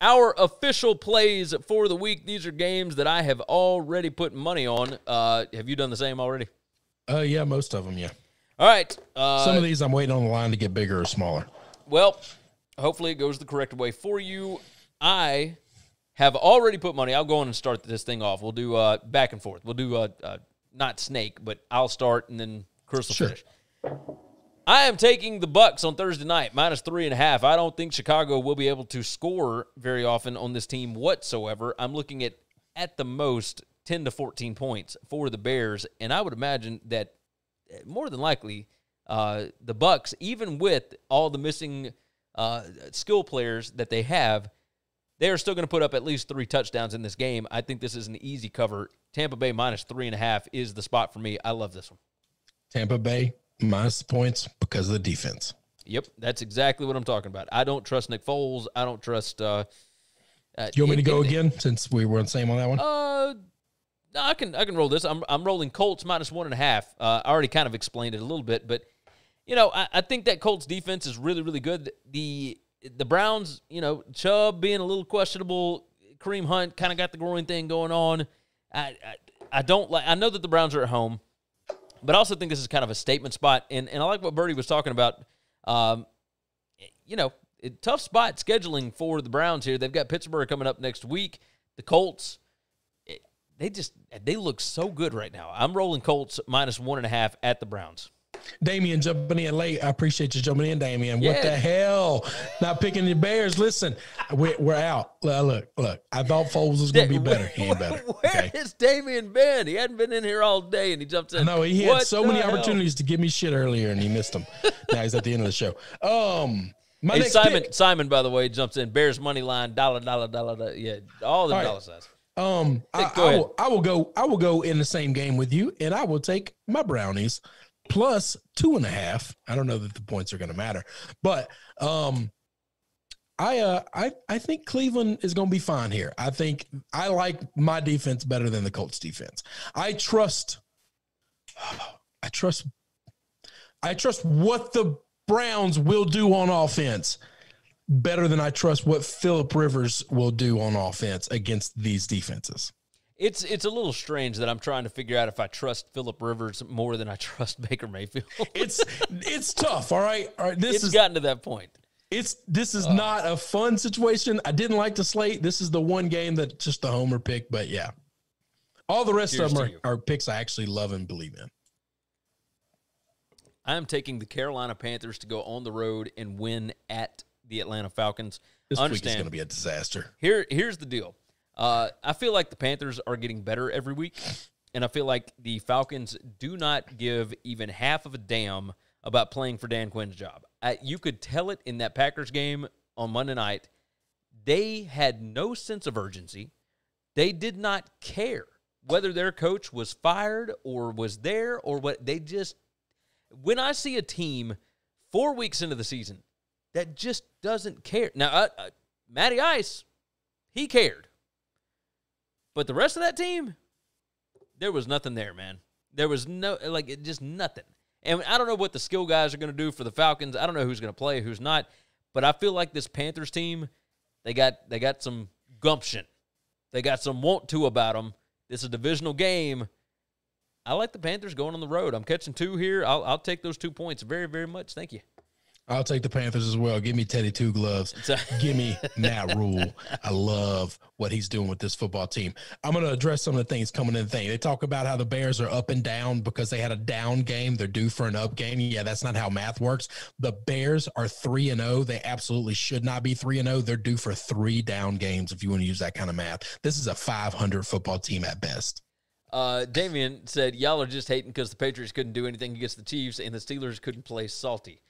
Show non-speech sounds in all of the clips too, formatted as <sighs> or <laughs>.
our official plays for the week. These are games that I have already put money on. Uh, have you done the same already? Uh, yeah, most of them, yeah. All right. Uh, Some of these I'm waiting on the line to get bigger or smaller. Well, hopefully it goes the correct way for you. I have already put money. I'll go on and start this thing off. We'll do uh, back and forth. We'll do uh, uh, not snake, but I'll start and then Chris will Sure. finish. I am taking the Bucks on Thursday night, minus three and a half. I don't think Chicago will be able to score very often on this team whatsoever. I'm looking at at the most 10 to 14 points for the Bears, and I would imagine that uh, more than likely uh, the Bucks, even with all the missing uh, skill players that they have, they are still going to put up at least three touchdowns in this game. I think this is an easy cover. Tampa Bay minus three and a half is the spot for me. I love this one. Tampa Bay minus the points because of the defense. Yep, that's exactly what I'm talking about. I don't trust Nick Foles. I don't trust. Uh, uh, You want me to go again since we were the same on that one? Uh, no, I can I can roll this. I'm I'm rolling Colts minus one and a half. Uh, I already kind of explained it a little bit, but you know I, I think that Colts defense is really really good. The the Browns, you know, Chubb being a little questionable. Kareem Hunt kind of got the groin thing going on. I, I I don't like. I know that the Browns are at home, but I also think this is kind of a statement spot. And and I like what Birdie was talking about. Um, you know, it, tough spot scheduling for the Browns here. They've got Pittsburgh coming up next week. The Colts, it- they just they look so good right now. I'm rolling Colts minus one and a half at the Browns. Damien jumping in late. I appreciate you jumping in, Damien. What the hell? Not picking the Bears. Listen, we're, we're out. Look, look. I thought Foles was going to be better. He ain't <laughs> better. Where Okay. has Damian been? He hadn't been in here all day, and he jumps in. No, he had What so many hell? opportunities to give me shit earlier and he missed them. <laughs> now he's at the end of the show. Um, my Hey, next Simon, pick- Simon, by the way, jumps in. Bears money line, dollar, dollar, dollar, dollar. Yeah, all the All right. dollar signs. Um, I, I will, I will go. I will go in the same game with you, and I will take my brownies plus two and a half. I don't know that the points are going to matter, but um, I uh, I I think Cleveland is going to be fine here. I think I like my defense better than the Colts defense. I trust. I trust. I trust what the Browns will do on offense better than I trust what Philip Rivers will do on offense against these defenses. It's it's a little strange that I'm trying to figure out if I trust Philip Rivers more than I trust <laughs> Baker Mayfield. It's it's tough. All right, all right. This it's is gotten to that point. it's this is uh. not a fun situation. I didn't like the slate. This is the one game that just the homer pick, but yeah, all the rest of them are, are picks I actually love and believe in. I am taking the Carolina Panthers to go on the road and win at the Atlanta Falcons. This week is going to be a disaster. Here, here's the deal. Uh, I feel like the Panthers are getting better every week, and I feel like the Falcons do not give even half of a damn about playing for Dan Quinn's job. Uh, you could tell it in that Packers game on Monday night. They had no sense of urgency. They did not care whether their coach was fired or was there or what. They just, when I see a team four weeks into the season that just doesn't care. Now, uh, uh, Matty Ice, he cared. But the rest of that team, there was nothing there, man. There was no, like, just nothing. And I don't know what the skill guys are going to do for the Falcons. I don't know who's going to play, who's not. But I feel like this Panthers team, they got they got some gumption. They got some want to about them. This is a divisional game. I like the Panthers going on the road. I'm catching two here. I'll, I'll take those two points very, very much. Thank you. I'll take the Panthers as well. Give me Teddy Two Gloves. <laughs> Give me Matt Rhule. I love what he's doing with this football team. I'm going to address some of the things coming in the thing. They talk about how the Bears are up and down because they had a down game. They're due for an up game. Yeah, that's not how math works. The Bears are 3 and 0. They absolutely should not be 3 and 0. They're due for three down games if you want to use that kind of math. This is a 500 football team at best. Uh, Damien said, Y'all are just hating because the Patriots couldn't do anything against the Chiefs and the Steelers couldn't play salty.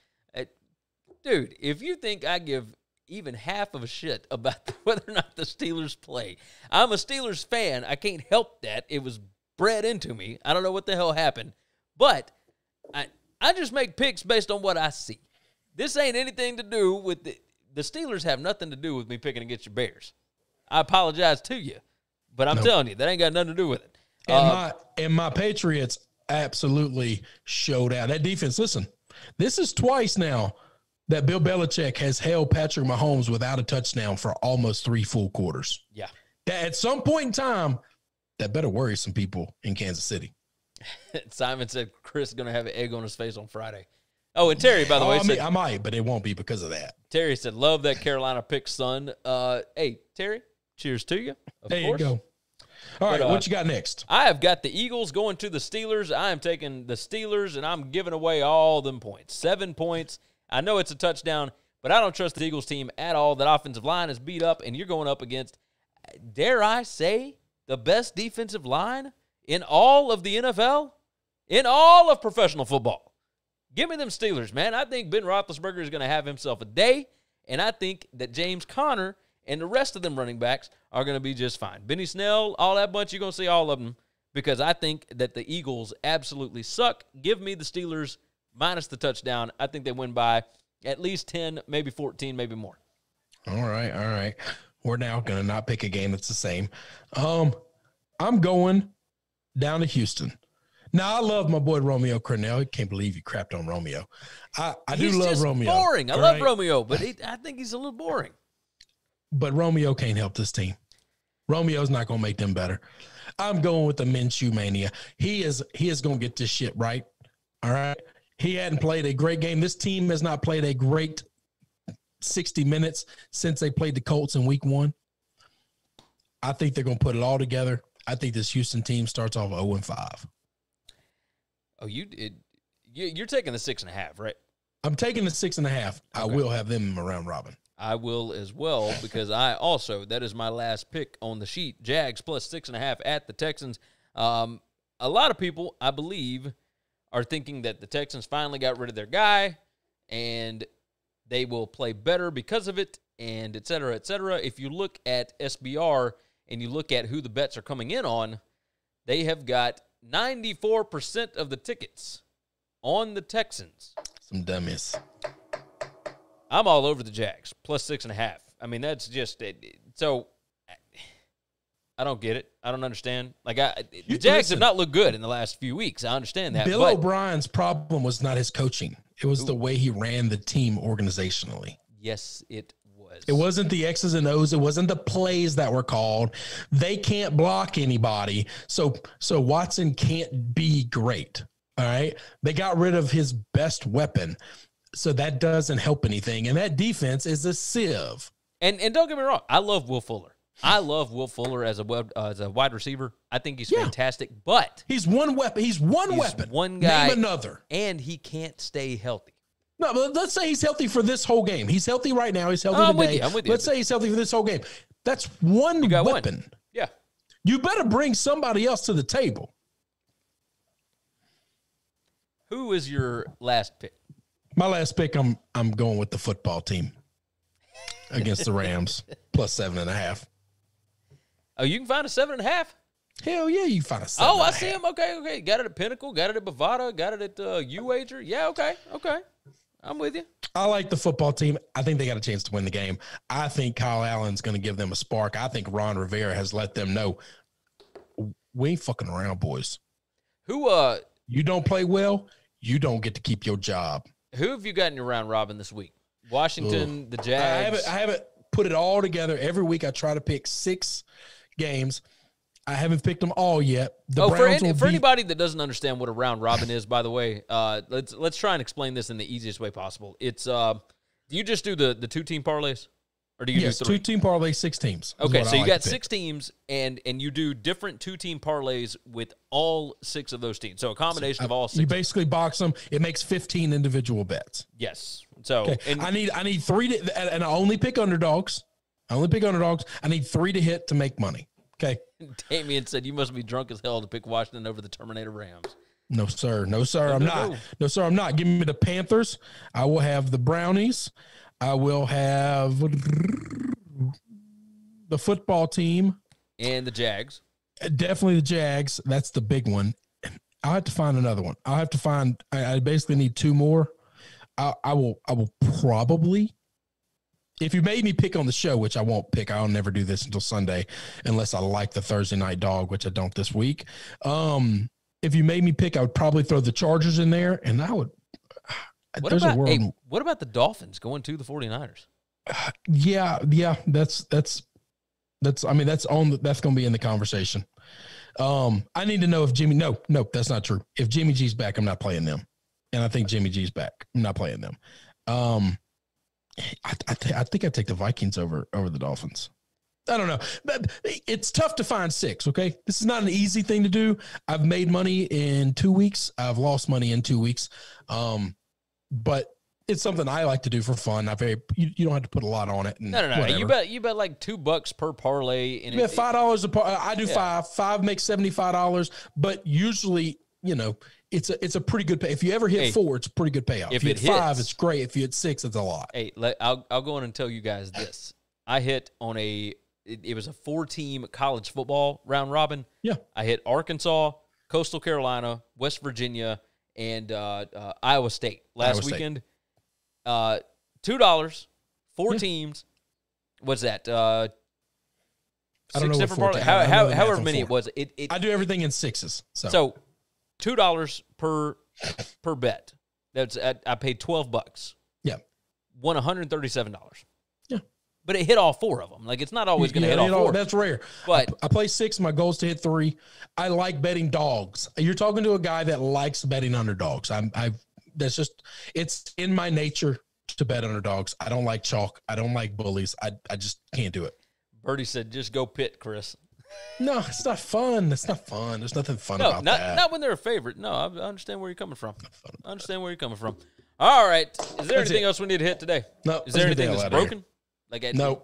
Dude, if you think I give even half of a shit about <laughs> whether or not the Steelers play, I'm a Steelers fan. I can't help that. It was bred into me. I don't know what the hell happened, but I, I just make picks based on what I see. This ain't anything to do with the, the Steelers, have nothing to do with me picking against your Bears. I apologize to you, but I'm Nope. telling you, that ain't got nothing to do with it. And Uh, my and my Patriots absolutely showed out. That defense, listen, this is twice now that Bill Belichick has held Patrick Mahomes without a touchdown for almost three full quarters. Yeah. That at some point in time, that better worry some people in Kansas City. <laughs> Simon said Chris is going to have an egg on his face on Friday. Oh, and Terry, by the Oh, way, I, said, mean, I might, but it won't be because of that. Terry said, "Love that Carolina pick, son." Uh, hey, Terry, cheers to you. Of There course. you go. All right, But, uh, what you got next? I have got the Eagles going to the Steelers. I am taking the Steelers, and I'm giving away all them points. Seven points. I know it's a touchdown, but I don't trust the Eagles team at all. That offensive line is beat up, and you're going up against, dare I say, the best defensive line in all of the NFL, in all of professional football. Give me them Steelers, man. I think Ben Roethlisberger is going to have himself a day, and I think that James Conner and the rest of them running backs are going to be just fine. Benny Snell, all that bunch, you're going to see all of them because I think that the Eagles absolutely suck. Give me the Steelers minus the touchdown. I think they win by at least 10, maybe 14, maybe more. All right, all right. We're now gonna not pick a game that's the same. Um, I'm going down to Houston. Now I love my boy Romeo Crennel. I can't believe you crapped on Romeo. I, I do love just Romeo. boring. I all love? Romeo, but he, I think he's a little boring. but Romeo can't help this team. Romeo's not gonna make them better. I'm going with the Minshew mania. He is he is gonna get this shit right. All right. He hadn't played a great game. This team has not played a great 60 minutes since they played the Colts in week one. I think they're gonna put it all together. I think this Houston team starts off 0 and 5. Oh, you it, you- you're taking the six and a half, right? I'm taking the six and a half. I will have them around Robin. I will as well because I also that is my last pick on the sheet. Jags plus six and a half at the Texans. Um, a lot of people, I believe, are thinking that the Texans finally got rid of their guy and they will play better because of it, and et cetera, et cetera. If you look at SBR and you look at who the bets are coming in on, they have got 94% of the tickets on the Texans. Some dummies. I'm all over the Jags plus six and a half. I mean, that's just so. I don't get it. I don't understand. Like I, the Jags have not looked good in the last few weeks. I understand that, Bill O'Brien's problem was not his coaching. It was the way he ran the team organizationally. yes, it was. It wasn't the X's and O's. It wasn't the plays that were called. They can't block anybody. So so Watson can't be great. All right. They got rid of his best weapon. So that doesn't help anything. And that defense is a sieve. And and don't get me wrong, I love Will Fuller. I love Will Fuller as a web, uh, as a wide receiver. I think he's Yeah. fantastic, but He's one weapon. He's one He's weapon. one guy. Name another. and he can't stay healthy. No, but let's say he's healthy for this whole game. He's healthy right now. He's healthy Oh, I'm with today. you. I'm with you. Let's say he's healthy for this whole game. That's one You got one. weapon. Yeah. You better bring somebody else to the table. Who is your last pick? My last pick, I'm I'm going with the football team <laughs> against the Rams plus seven and a half. Oh, you can find a seven and a half. Hell yeah, you find a seven. Oh, I see half. him. Okay, okay. Got it at Pinnacle. Got it at Bovada. Got it at uh, YouWager. Yeah, okay, okay. I'm with you. I like the football team. I think they got a chance to win the game. I think Kyle Allen's going to give them a spark. I think Ron Rivera has let them know we ain't fucking around, boys. Who uh You don't play well, you don't get to keep your job. who have you gotten your round robin this week? Washington, the I Jags. haven't, I haven't put it all together. Every week I try to pick six games. I haven't picked them all yet. The oh, for, any, for be- anybody that doesn't understand what a round robin is, by the way, uh, let's let's try and explain this in the easiest way possible. It's uh, do you just do the the two team parlays, or do you yes, do two team parlay, six teams. Okay, what I so you like got six teams, and and you do different two team parlays with all six of those teams. So a combination of all six. You basically box them. It makes fifteen individual bets. yes. So Okay, and I need I need three to, and and I only pick underdogs. I only pick underdogs. I need three to hit to make money. Okay. <laughs> Damien said you must be drunk as hell to pick Washington over the Terminator Rams. No, sir. No, sir. I'm no, not. no. No, sir. I'm not. Give me the Panthers. I will have the Brownies. I will have the football team. And the Jags. Definitely the Jags. That's the big one. I'll have to find another one. I'll have to find. I, I basically need two more. I, I will. I will probably. If you made me pick on the show, which I won't pick, I'll never do this until Sunday, unless I like the Thursday night dog, which I don't this week. Um, if you made me pick, I would probably throw the Chargers in there, and I would. <sighs> What there's about a world. hey, what about the Dolphins going to the 49ers? <sighs> yeah, yeah. That's that's that's. I mean, that's on. The, that's going to be in the conversation. Um, I need to know if Jimmy. No, no, that's not true. If Jimmy G's back, I'm not playing them, and I think Jimmy G's back. I'm not playing them. Um, I I, th- I think I take the Vikings over over the Dolphins. I don't know. But it's tough to find six. Okay, this is not an easy thing to do. I've made money in two weeks. I've lost money in two weeks. Um, but it's something I like to do for fun. I very you, you don't have to put a lot on it. No, no, no. whatever. You bet you bet like two bucks per parlay, and You bet five dollars a par. I do Yeah. five. Five makes seventy five dollars. But usually, you know, it's a it's a pretty good pay. If you ever hit Hey, four, it's a pretty good payout. if If, you it hit five, hits- it's great. If you hit six, it's a lot. Hey, let, I'll I'll go in and tell you guys this. I hit on a it, it was a four team college football round robin. Yeah. I hit Arkansas, Coastal Carolina, West Virginia, and uh, uh, Iowa State last Iowa State. weekend. Uh, two dollars, four Yeah. teams. What's that? Uh, I don't six know different four parlay. team- How, I don't know how, however many it four. was. It, it I do everything in sixes. So, so two dollars per per bet. That's I, I paid twelve bucks. Yeah. won one hundred thirty seven dollars. Yeah. but it hit all four of them. Like it's not always going to Yeah, hit all you four. That's rare. But I play six. My goal is to hit three. I like betting dogs. You're talking to a guy that likes betting underdogs. I'm. I. That's just. It's in my nature to bet underdogs. I don't like chalk. I don't like bullies. I. I just can't do it. Birdie said, "Just go pit, Chris." No, it's not fun. It's not fun. There's nothing fun No, about not that. not when they're a favorite. No, I, I understand where you're coming from. I understand where you're coming from. All right, is there That's anything it. else we need to hit today? No, Is there let's get the anything that's broken? Like at- No,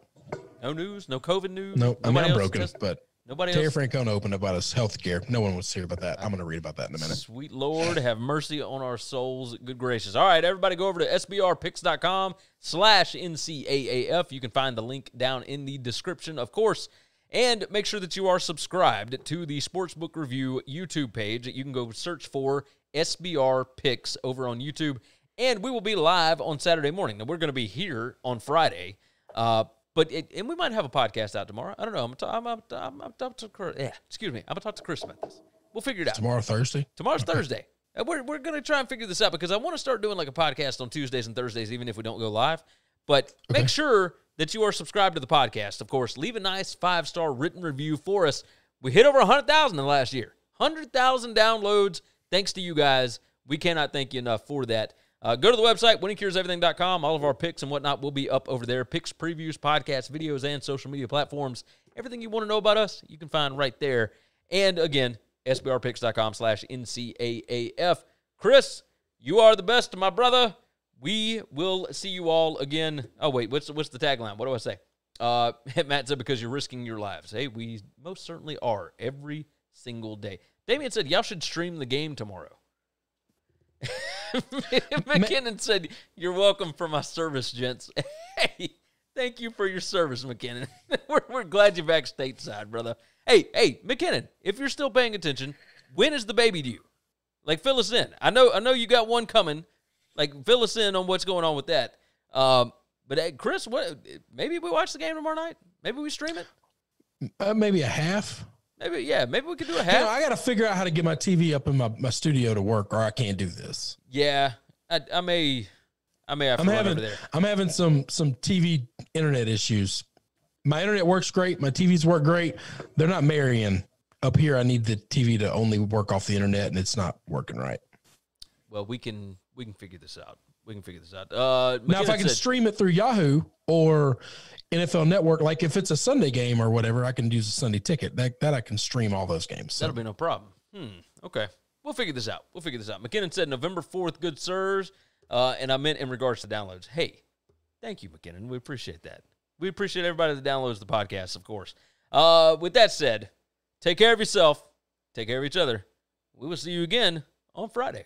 no news, no COVID news. no. I mean, Nobody I'm else broken, but nobody Terry else. Francona opened about his health care. No one wants to hear about that. I'm going to read about that in a minute. Sweet Lord, have mercy on our souls. Good gracious. All right, everybody go over to sbrpicks.com slash NCAAF. You can find the link down in the description, of course. And make sure that you are subscribed to the Sportsbook Review YouTube page. That you can go search for SBR Picks over on YouTube. And we will be live on Saturday morning. Now, we're going to be here on Friday. Uh, but it, and we might have a podcast out tomorrow. I don't know. I'm ta- I'm, I'm, I'm, I'm, talk to Yeah, excuse me. I'm gonna talk to Chris about this. We'll figure it out. Tomorrow, Thursday. Tomorrow's Thursday. And we're, we're going to try and figure this out because I want to start doing like a podcast on Tuesdays and Thursdays, even if we don't go live. But make sure that you are subscribed to the podcast. Of course, leave a nice five star written review for us. We hit over 100,000 in the last year. 100,000 downloads. Thanks to you guys. We cannot thank you enough for that. Uh, go to the website, winningcureseverything.com. All of our picks and whatnot will be up over there. Picks, previews, podcasts, videos, and social media platforms. Everything you want to know about us, you can find right there. And again, sbrpicks.com slash NCAAF. Chris, you are the best, my brother. We will see you all again. Oh, wait, what's, what's the tagline? What do I say? Uh, <laughs> Matt said, because you're risking your lives. Hey, we most certainly are every single day. Damien said, y'all should stream the game tomorrow. <laughs> <laughs> McKinnon said, You're welcome for my service, gents. Hey, thank you for your service, McKinnon. we're, we're glad you're back stateside, brother. Hey, hey, McKinnon, if you're still paying attention, when is the baby due? Like, fill us in. I know, I know you got one coming. Like, fill us in on what's going on with that. Um, but hey, Chris, what? Maybe we watch the game tomorrow night. Maybe we stream it. Uh, maybe a half. Maybe, yeah. Maybe we could do a You know, half. I got to figure out how to get my TV up in my, my studio to work, or I can't do this. yeah, I, I may, I may have to I'm having over there. I'm having some some TV internet issues. My internet works great. My TVs work great. They're not marrying up here. I need the TV to only work off the internet, and it's not working right. Well, we can we can figure this out. We can figure this out. Uh, Now, if I can said- stream it through Yahoo or NFL Network, like if it's a Sunday game or whatever, I can use a Sunday ticket. That that I can stream all those games. So, that'll be no problem. Hmm. Okay, we'll figure this out. We'll figure this out. McKinnon said November fourth, good sirs. Uh, and I meant in regards to downloads. Hey, thank you, McKinnon. We appreciate that. We appreciate everybody that downloads the podcast, of course. Uh, with that said, take care of yourself. Take care of each other. We will see you again on Friday.